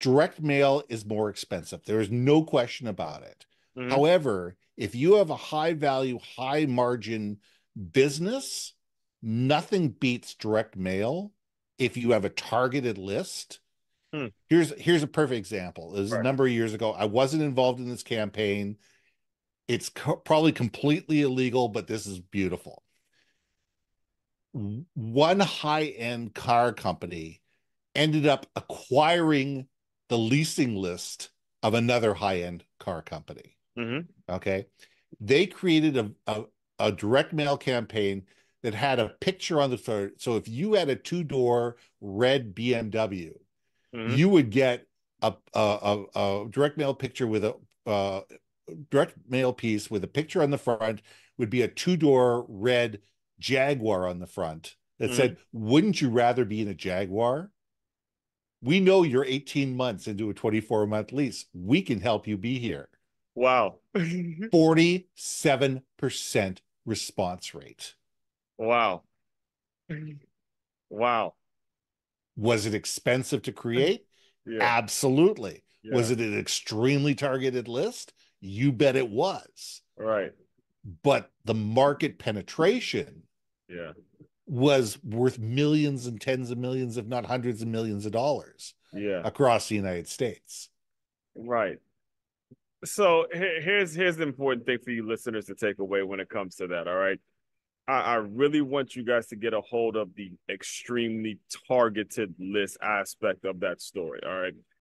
direct mail is more expensive. There is no question about it. Mhm. However, if you have a high value, high margin business, nothing beats direct mail if you have a targeted list. Hmm. Here's here's a perfect example. It was a number of years ago. I wasn't involved in this campaign. It's co- probably completely illegal, but this is beautiful. One high-end car company ended up acquiring the leasing list of another high-end car company. Mhm. Okay. They created a, a, a direct mail campaign that had a picture on the front. So if you had a two-door red BMW, Mhm. you would get a, a, a, direct mail picture with a uh, direct mail piece with a picture on the front would be a two-door red Jaguar on the front that Mhm. said, "Wouldn't you rather be in a Jaguar?" We know you're 18 months into a 24 month lease. We can help you be here. Wow. 47% response rate. wow. Wow. Was it expensive to create? Yeah. Absolutely. Was it an extremely targeted list? You bet it was. right? But the market penetration Yeah. Was worth millions and tens of millions, if not hundreds of millions of dollars Yeah. across the United States. Right. So here's here's the important thing for you listeners to take away when it comes to that. All right. I, I really want you guys to get a hold of the extremely targeted list aspect of that story. All right.